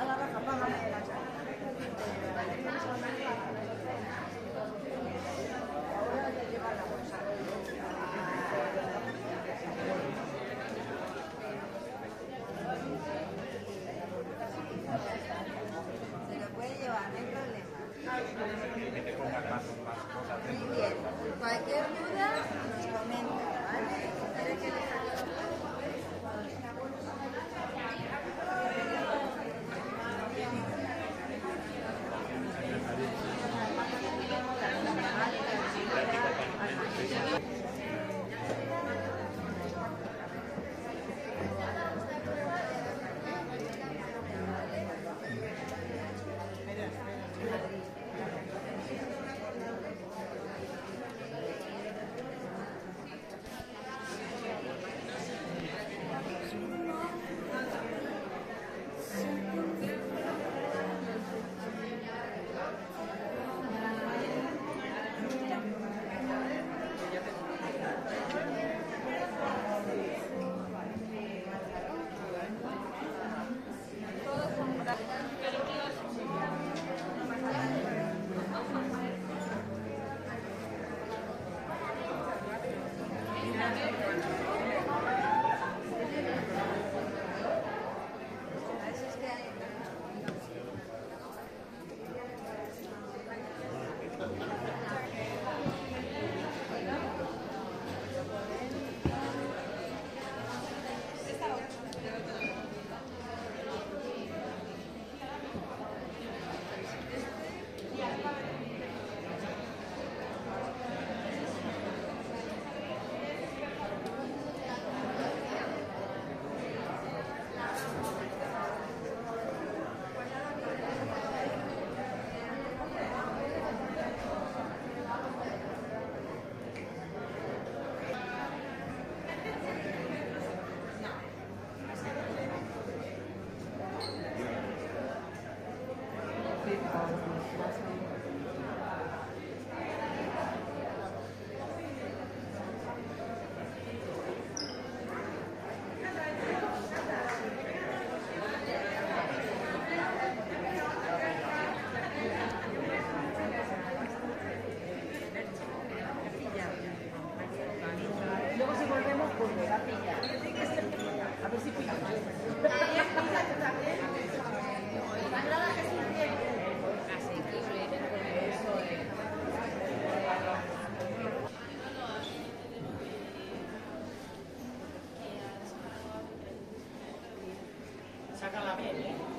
Alors, papa, on la salle. Sácala bien, ¿eh?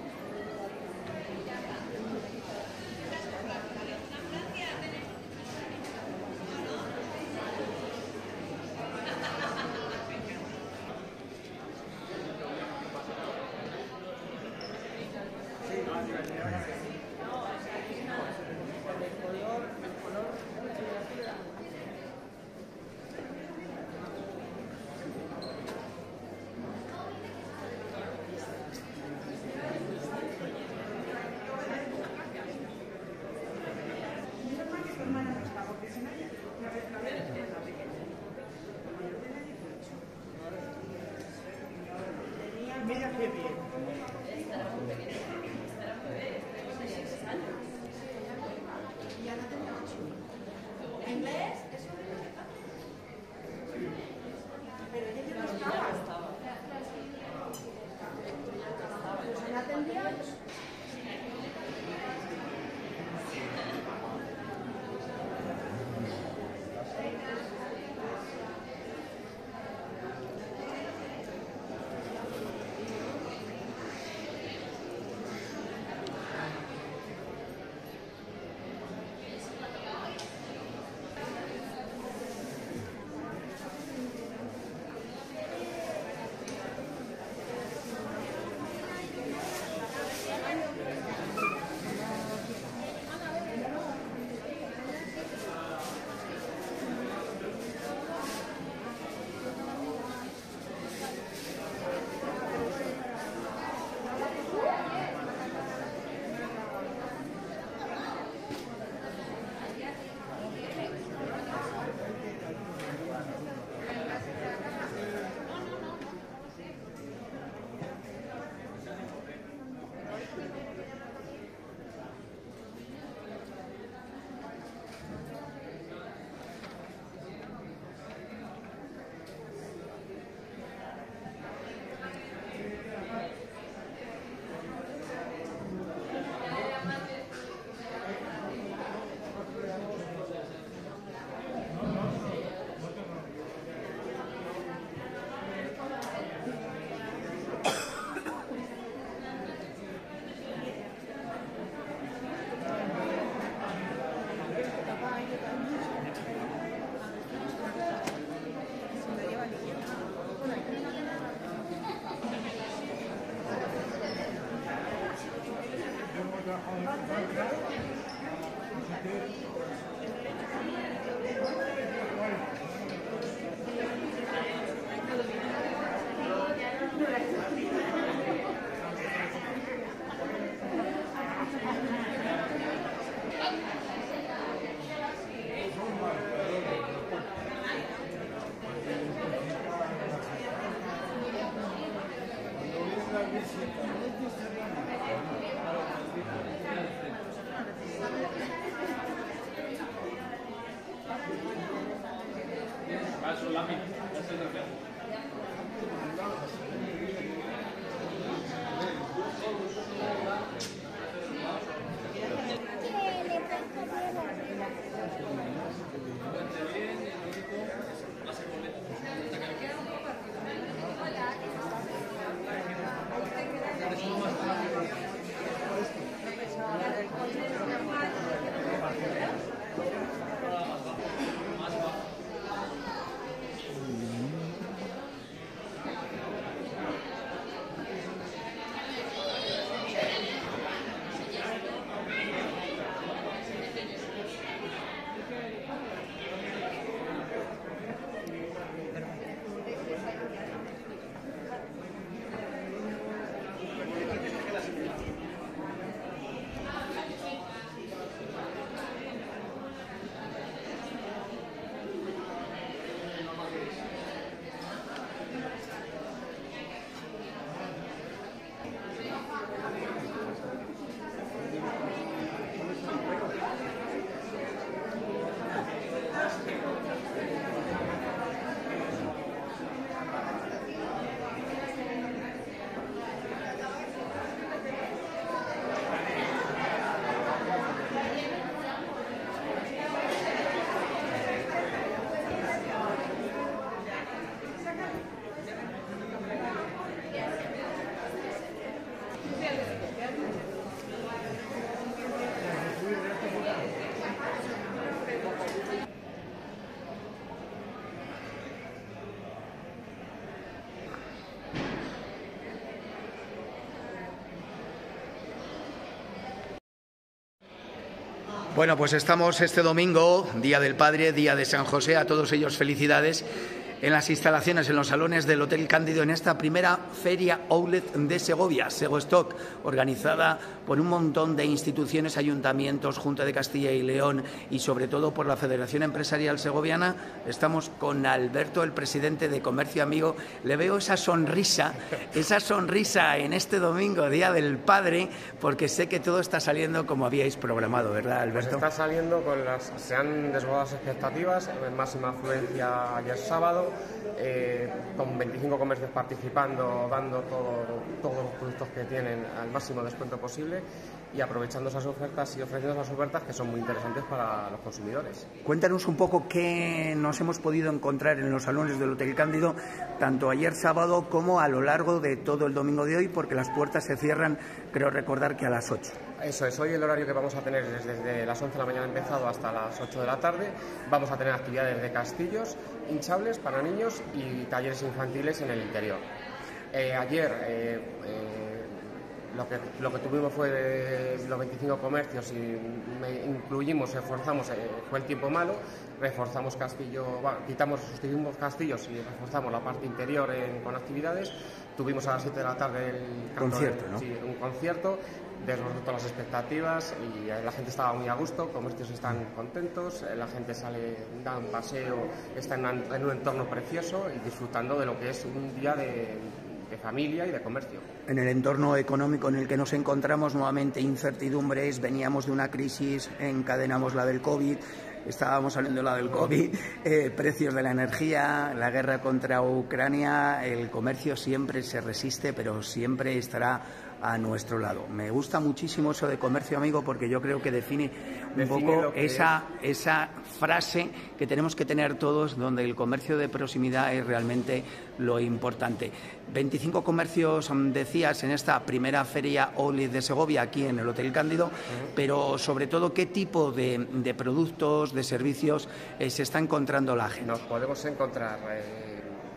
Bueno, pues estamos este domingo, Día del Padre, Día de San José, a todos ellos felicidades en las instalaciones, en los salones del Hotel Cándido, en esta primera feria outlet de Segovia, Segostock, organizada por un montón de instituciones, ayuntamientos, Junta de Castilla y León y sobre todo por la Federación Empresarial Segoviana. Estamos con Alberto, el presidente de Comercio Amigo. Le veo esa sonrisa, esa sonrisa en este domingo, Día del Padre, porque sé que todo está saliendo como habíais programado, ¿verdad, Pues Alberto? está saliendo con las. Se han desbordado las expectativas, máxima afluencia ayer sábado, eh, con 25 comercios participando, dando todo- todos los productos que tienen al máximo descuento posible y aprovechando esas ofertas y ofreciendo esas ofertas que son muy interesantes para los consumidores. Cuéntanos un poco qué nos hemos podido encontrar en los salones del Hotel Cándido, tanto ayer sábado como a lo largo de todo el domingo de hoy, porque las puertas se cierran, creo recordar que a las 8. Eso es, hoy el horario que vamos a tener es desde las 11 de la mañana empezado hasta las 8 de la tarde. Vamos a tener actividades de castillos hinchables para niños y talleres infantiles en el interior. Eh, ayer eh, eh, lo, que, lo que tuvimos fue los 25 comercios y me incluimos, esforzamos, eh, fue el tiempo malo, reforzamos castillo, bueno, quitamos, sustituimos castillos y reforzamos la parte interior en- con actividades. Tuvimos a las 7 de la tarde el Concierto, del- ¿no? sí, un concierto, desbordó todas las expectativas y eh, la gente estaba muy a gusto, comercios están contentos, eh, la gente sale, da un paseo, está en, un- en un entorno precioso y disfrutando de lo que es un día de familia y de comercio. En el entorno económico en el que nos encontramos, nuevamente incertidumbres, veníamos de una crisis, encadenamos la del COVID, estábamos saliendo la del COVID, eh, precios de la energía, la guerra contra Ucrania, el comercio siempre se resiste, pero siempre estará a nuestro lado. Me gusta muchísimo eso de comercio amigo porque yo creo que define un Define poco esa, esa frase que tenemos que tener todos donde el comercio de proximidad es realmente lo importante. 25 comercios, mm, decías, en esta primera feria Oli de Segovia, aquí en el Hotel Cándido, pero sobre todo, ¿qué tipo de, de productos, de servicios eh, se está encontrando la gente? Nos podemos encontrar, eh,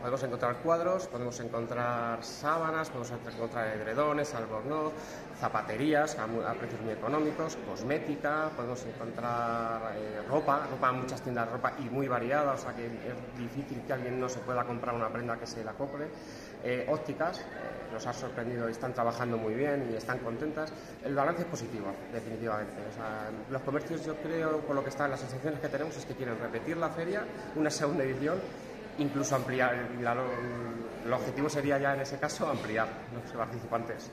podemos encontrar cuadros, podemos encontrar sábanas, podemos encontrar edredones, albornoz, zapaterías a, precios muy económicos, cosmética, podemos encontrar eh, ropa, ropa muchas tiendas de ropa y muy variada, o sea que es difícil que alguien no se pueda comprar una prenda que se la compre. Eh, ópticas, eh, nos ha sorprendido y están trabajando muy bien y están contentas. El balance es positivo, definitivamente. Los comercios, yo creo, por lo que están las sensaciones que tenemos, es que quieren repetir la feria, una segunda edición, incluso ampliar. La- el objetivo sería ya en ese caso ampliar los participantes.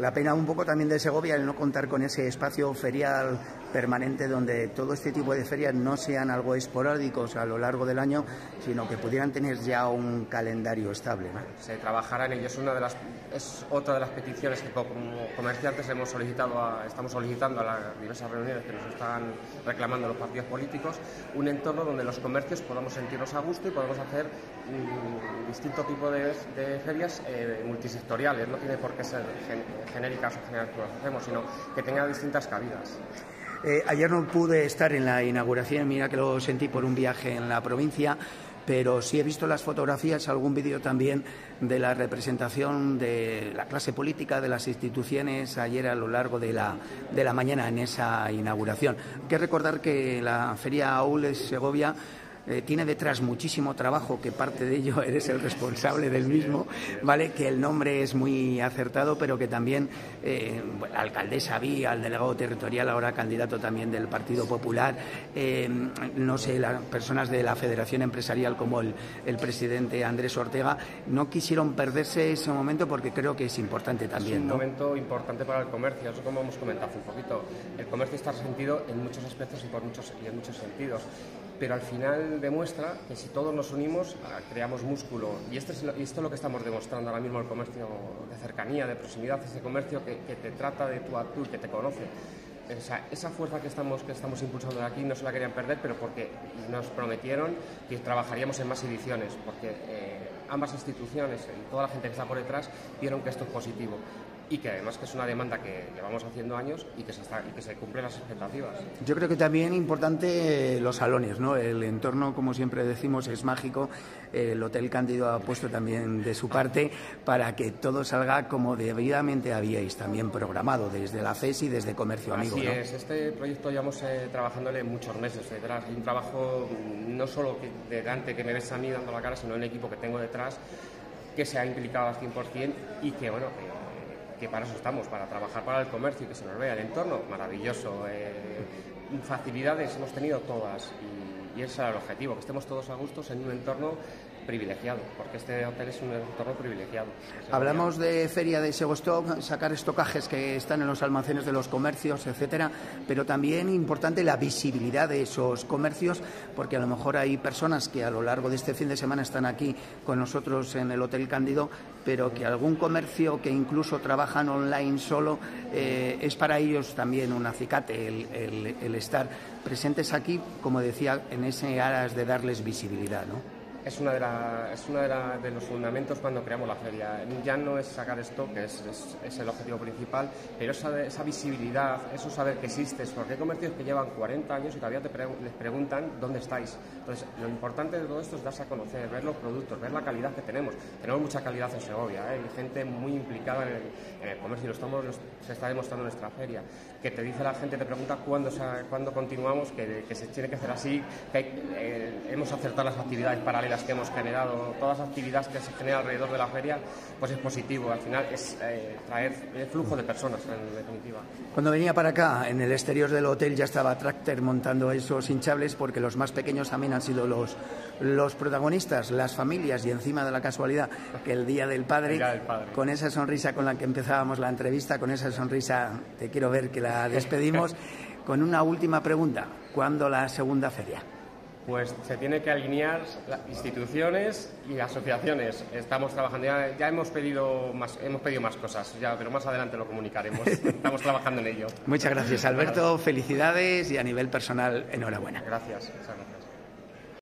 La pena un poco también de Segovia el no contar con ese espacio ferial permanente donde todo este tipo de ferias no sean algo esporádicos a lo largo del año, sino que pudieran tener ya un calendario estable. Se trabajará en ello. Es, una de las, es otra de las peticiones que como comerciantes hemos solicitado estamos solicitando a las diversas reuniones que nos están reclamando los partidos políticos, un entorno donde los comercios podamos sentirnos a gusto y podamos hacer un distinto tipo de, ferias eh, multisectoriales. No tiene por qué ser genéricas o hacemos, sino que tenga distintas cabidas. Eh, ayer no pude estar en la inauguración, mira que lo sentí por un viaje en la provincia, pero sí he visto las fotografías, algún vídeo también de la representación de la clase política, de las instituciones ayer a lo largo de la, de la mañana en esa inauguración. Hay que recordar que la Feria Aules Segovia eh, tiene detrás muchísimo trabajo, que parte de ello eres el responsable del mismo, ¿vale? Que el nombre es muy acertado, pero que también eh, la alcaldesa vi, al delegado territorial, ahora candidato también del Partido Popular, eh, no sé, las personas de la Federación Empresarial como el, presidente Andrés Ortega, no quisieron perderse ese momento porque creo que es importante también. Es un momento importante para el comercio, eso como hemos comentado hace un poquito. El comercio está resentido en muchos aspectos y, por muchos, y en muchos sentidos pero al final demuestra que si todos nos unimos ah, creamos músculo y, este es esto es lo que estamos demostrando ahora mismo el comercio de cercanía, de proximidad, ese comercio que, te trata de tu a que te conoce. esa fuerza que estamos, que estamos impulsando aquí no se la querían perder, pero porque nos prometieron que trabajaríamos en más ediciones, porque eh, ambas instituciones y toda la gente que está por detrás vieron que esto es positivo y que además que es una demanda que llevamos haciendo años y que se, está, y que se cumplen las expectativas. Yo creo que también importante los salones, ¿no? El entorno, como siempre decimos, es mágico. El Hotel Cándido ha puesto también de su parte para que todo salga como debidamente habíais también programado desde la FES y desde Comercio Amigo. Así es, este proyecto llevamos eh, trabajándole muchos meses detrás. Un trabajo mm, no solo de Dante que me ves a mí dando la cara, sino el equipo que tengo detrás que se ha implicado al 100% y que, bueno, que para eso estamos, para trabajar para el comercio y que se nos vea el entorno, maravilloso. Eh, facilidades hemos tenido todas y, y ese era el objetivo, que estemos todos a gustos en un entorno privilegiado, porque este hotel es un entorno privilegiado. Hablamos de feria de Segostock, sacar estocajes que están en los almacenes de los comercios, etcétera, pero también importante la visibilidad de esos comercios, porque a lo mejor hay personas que a lo largo de este fin de semana están aquí con nosotros en el Hotel Cándido, pero que algún comercio que incluso trabajan online solo eh, es para ellos también un acicate el, el estar presentes aquí, como decía, en ese aras de darles visibilidad, ¿no? Es una, de, la, es una de, los fundamentos cuando creamos la feria. Ya no es sacar esto, que es, es, el objetivo principal, pero esa, esa, visibilidad, eso saber que existes, porque hay comercios que llevan 40 años y todavía te les preguntan dónde estáis. Entonces, lo importante de todo esto es darse a conocer, ver los productos, ver la calidad que tenemos. Tenemos mucha calidad en Segovia, ¿eh? hay gente muy implicada en el, comercio, lo estamos, se está demostrando en nuestra feria, que te dice la gente, te pregunta cuándo, cuándo continuamos, que, que, se tiene que hacer así, que eh, hemos acertado las actividades paralelas que hemos generado, todas las actividades que se generan alrededor de la feria, pues es positivo. Al final es eh, traer el flujo de personas, en definitiva. Cuando venía para acá, en el exterior del hotel ya estaba Tractor montando esos hinchables porque los más pequeños también han sido los, los protagonistas, las familias y encima de la casualidad que el Día del Padre, con esa sonrisa con la que empezábamos la entrevista, con esa sonrisa, te quiero ver que la despedimos, con una última pregunta. ¿Cuándo la segunda feria? Pues se tiene que alinear instituciones y asociaciones. Estamos trabajando, ya, hemos, pedido más, hemos pedido más cosas, ya, pero más adelante lo comunicaremos. Estamos trabajando en ello. Muchas gracias, Alberto. Felicidades y a nivel personal, enhorabuena. Gracias. Muchas gracias.